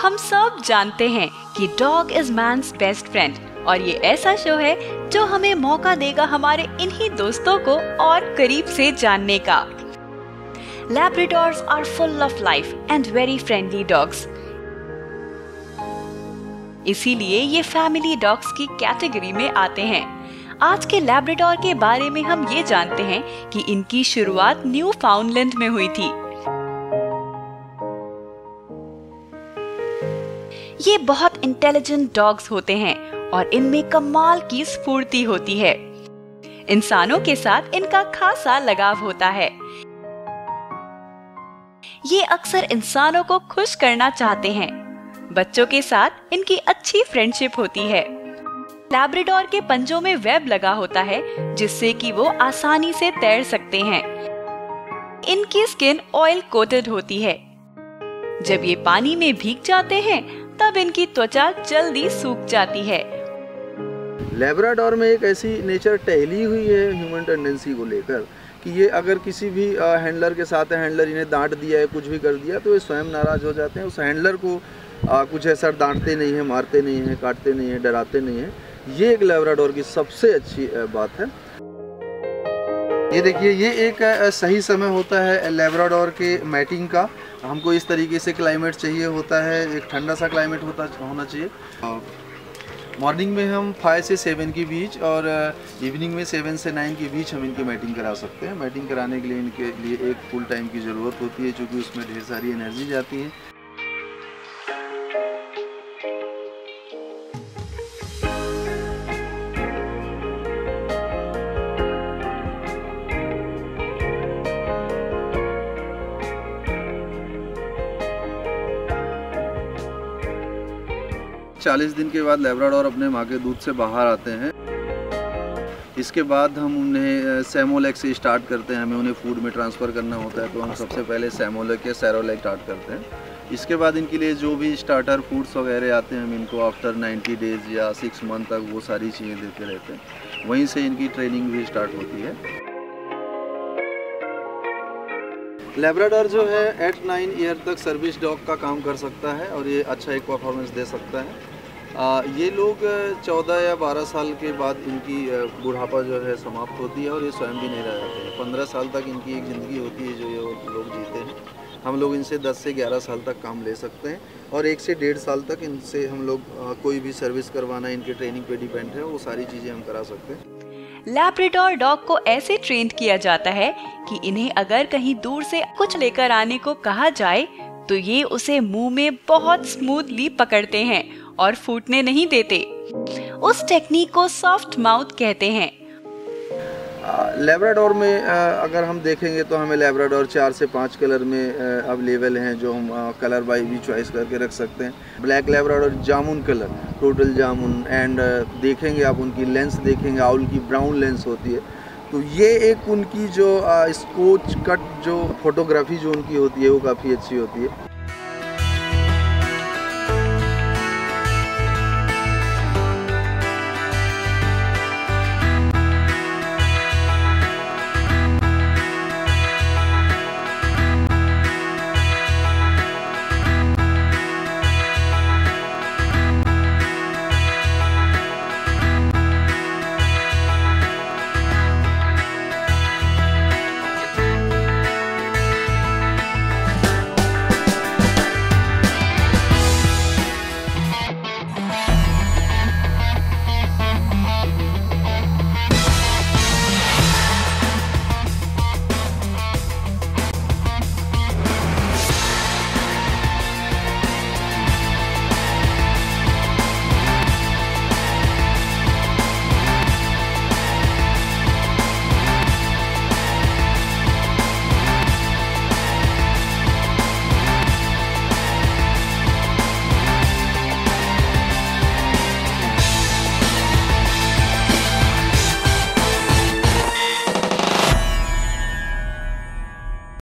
हम सब जानते हैं कि dog is man's best friend और ये ऐसा शो है जो हमें मौका देगा हमारे इन्हीं दोस्तों को और करीब से जानने का। Labradors are full of life and very friendly dogs इसीलिए ये फैमिली डॉग्स की कैटेगरी में आते हैं। आज के लैब्रेडोर के बारे में हम ये जानते हैं कि इनकी शुरुआत न्यू फाउंडलैंड में हुई थी। ये बहुत इंटेलिजेंट डॉग्स होते हैं और इनमें कमाल की स्फूर्ति होती है। इंसानों के साथ इनका खासा लगाव होता है। ये अक्सर इंसानों को खुश करना चाहते हैं। बच्चों के साथ इनकी अच्छी फ्रेंडशिप होती है। लैब्रेडोर के पंजों में वेब लगा होता है, जिससे कि वो आसानी से तैर सकते हैं। इनकी स्किन ऑयल कोटेड होती है। जब ये पानी में भीग जाते हैं तब इनकी त्वचा जल्दी सूख जाती है। लेब्राडोर में एक ऐसी नेचर टहली हुई है ह्यूमन टेंडेंसी को लेकर कि ये अगर किसी भी हैंडलर के साथ हैंडलर इन्हें डांट दिया है कुछ भी कर दिया तो ये स्वयं नाराज़ हो जाते हैं। उस हैंडलर को आ, कुछ ऐसा डांटते नहीं है मारते नहीं है काटते नहीं है डराते नहीं है। ये एक लेबराडोर की सबसे अच्छी बात है। ये देखिए, ये एक सही समय होता है लेब्राडोर के मैटिंग का। हमको इस तरीके से क्लाइमेट चाहिए होता है, एक ठंडा सा क्लाइमेट होता, होना चाहिए। मॉर्निंग में हम फाइव से सेवन के बीच और इवनिंग में सेवन से नाइन के बीच हम इनकी मैटिंग करा सकते हैं। मैटिंग कराने के लिए इनके लिए एक फुल टाइम की ज़रूरत होती है, क्योंकि उसमें ढेर सारी एनर्जी जाती है। चालीस दिन के बाद लेब्राडोर अपने माँ के दूध से बाहर आते हैं। इसके बाद हम उन्हें सेमोलेक से स्टार्ट करते हैं। हमें उन्हें फ़ूड में ट्रांसफ़र करना होता है तो हम सबसे पहले सेमोलेक या सैरोलेक स्टार्ट करते हैं। इसके बाद इनके लिए जो भी स्टार्टर फूड्स वगैरह आते हैं, हम इनको आफ्टर 90 डेज़ या सिक्स मंथ तक वो सारी चीज़ें देते रहते हैं। वहीं से इनकी ट्रेनिंग भी स्टार्ट होती है। लेब्राडोर जो है एट नाइन ईयर तक सर्विस डॉग का काम कर सकता है और ये अच्छा एक परफॉर्मेंस दे सकता है। आ, ये लोग चौदह या बारह साल के बाद इनकी बुढ़ापा जो है समाप्त होती है और ये स्वयं भी नहीं रह जाते हैं। पंद्रह साल तक इनकी एक ज़िंदगी होती है जो ये लोग जीते हैं। हम लोग इनसे दस से ग्यारह साल तक काम ले सकते हैं और एक से डेढ़ साल तक इनसे हम लोग कोई भी सर्विस करवाना इनके ट्रेनिंग पे डिपेंड है वो सारी चीज़ें हम करा सकते हैं। लैब्रेडोर डॉग को ऐसे ट्रेन किया जाता है कि इन्हें अगर कहीं दूर से कुछ लेकर आने को कहा जाए तो ये उसे मुँह में बहुत स्मूथली पकड़ते हैं और फूटने नहीं देते। उस टेक्निक को सॉफ्ट माउथ कहते हैं। लेब्राडोर में आ, अगर हम देखेंगे तो हमें लेब्राडोर चार से पाँच कलर में अवेलेबल हैं जो हम आ, कलर बाई भी चॉइस करके रख सकते हैं। ब्लैक लेब्राडोर जामुन कलर टोटल जामुन एंड देखेंगे आप उनकी लेंस देखेंगे आउल की ब्राउन लेंस होती है। तो ये एक उनकी जो स्कोच कट जो फोटोग्राफी जो उनकी होती है वो काफ़ी अच्छी होती है।